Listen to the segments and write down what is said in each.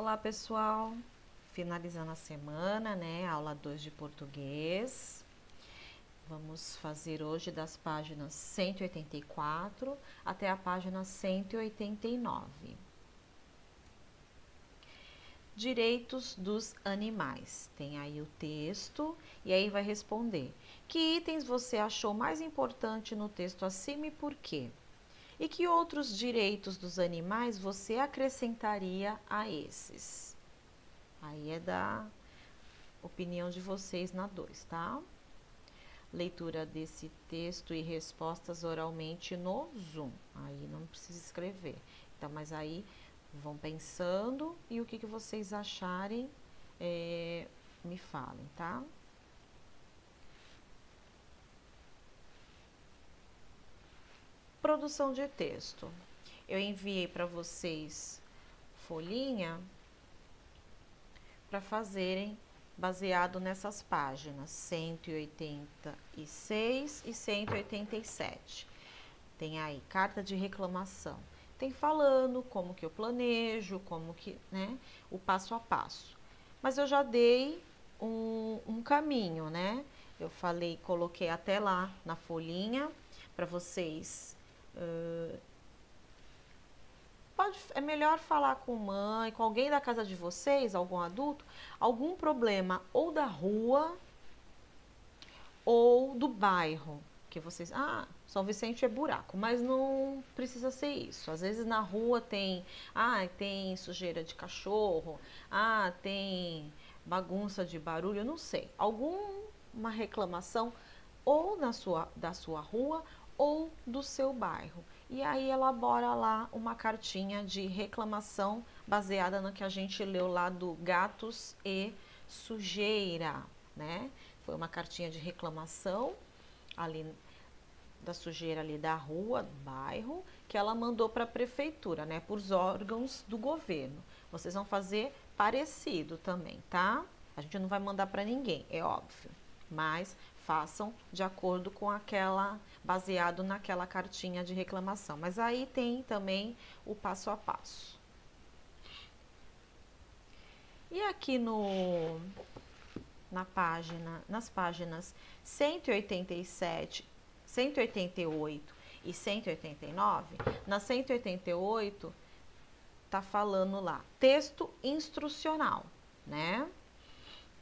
Olá, pessoal. Finalizando a semana, né? Aula 2 de português. Vamos fazer hoje das páginas 184 até a página 189. Direitos dos animais. Tem aí o texto e aí vai responder. Que itens você achou mais importante no texto acima e por quê? E que outros direitos dos animais você acrescentaria a esses? Aí é da opinião de vocês na 2, tá? Leitura desse texto e respostas oralmente no Zoom. Aí não precisa escrever. Então, mas aí vão pensando e o que, que vocês acharem, é, me falem, tá? Produção de texto. Eu enviei para vocês folhinha para fazerem baseado nessas páginas 186 e 187. Tem aí carta de reclamação. Tem falando como que eu planejo, como que, né, o passo a passo. Mas eu já dei um, um caminho, né? Eu falei, coloquei até lá na folhinha para vocês Uh, pode, é melhor falar com mãe, com alguém da casa de vocês, algum adulto, algum problema ou da rua ou do bairro que vocês, ah, São Vicente é buraco, mas não precisa ser isso. Às vezes na rua tem, ah, tem sujeira de cachorro, ah, tem bagunça de barulho, eu não sei. Alguma reclamação ou na sua da sua rua ou do seu bairro. E aí elabora lá uma cartinha de reclamação baseada no que a gente leu lá do gatos e sujeira, né? Foi uma cartinha de reclamação ali da sujeira ali da rua, do bairro, que ela mandou para a prefeitura, né, por os órgãos do governo. Vocês vão fazer parecido também, tá? A gente não vai mandar para ninguém, é óbvio, mas façam de acordo com aquela, baseado naquela cartinha de reclamação. Mas aí tem também o passo a passo. E aqui no na página, nas páginas 187, 188 e 189, na 188 tá falando lá texto instrucional, né?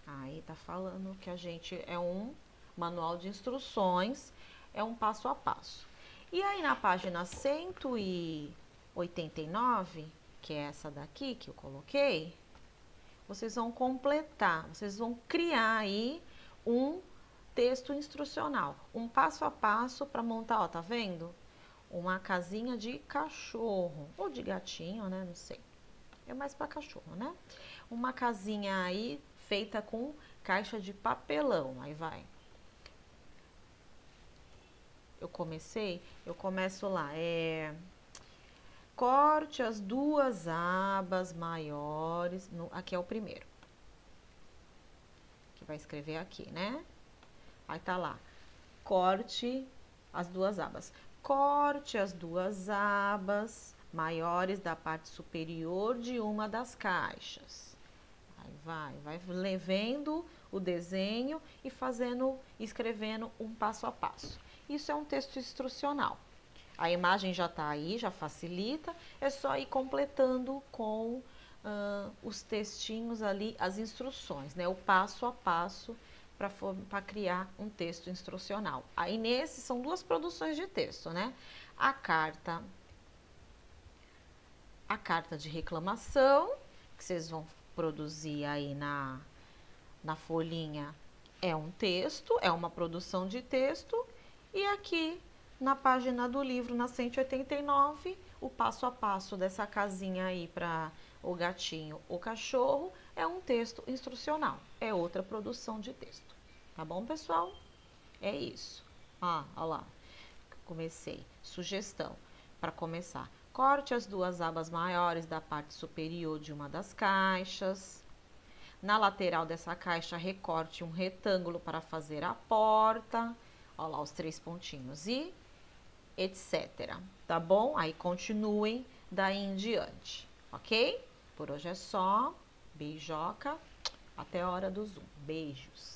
Aí tá falando que a gente é um manual de instruções, é um passo a passo. E aí na página 189, que é essa daqui que eu coloquei, vocês vão completar, vocês vão criar aí um texto instrucional, um passo a passo para montar, ó, tá vendo? Uma casinha de cachorro ou de gatinho, né? Não sei. É mais para cachorro, né? Uma casinha aí feita com caixa de papelão. Aí vai eu comecei, eu começo lá, é corte as duas abas maiores, no, aqui é o primeiro, que vai escrever aqui, né? Aí tá lá, corte as duas abas, corte as duas abas maiores da parte superior de uma das caixas. Aí vai, vai levando o desenho e fazendo, escrevendo um passo a passo. Isso é um texto instrucional. A imagem já está aí, já facilita, é só ir completando com uh, os textinhos ali, as instruções, né? O passo a passo para criar um texto instrucional. Aí nesse são duas produções de texto, né? A carta, a carta de reclamação, que vocês vão produzir aí na, na folhinha, é um texto, é uma produção de texto e aqui na página do livro, na 189, o passo a passo dessa casinha aí para o gatinho, o cachorro, é um texto instrucional, é outra produção de texto. Tá bom, pessoal? É isso. Ah, olha lá. Comecei. Sugestão para começar. Corte as duas abas maiores da parte superior de uma das caixas. Na lateral dessa caixa, recorte um retângulo para fazer a porta. Olha lá os três pontinhos e etc. Tá bom? Aí continuem daí em diante, ok? Por hoje é só. Beijoca. Até a hora do Zoom. Beijos.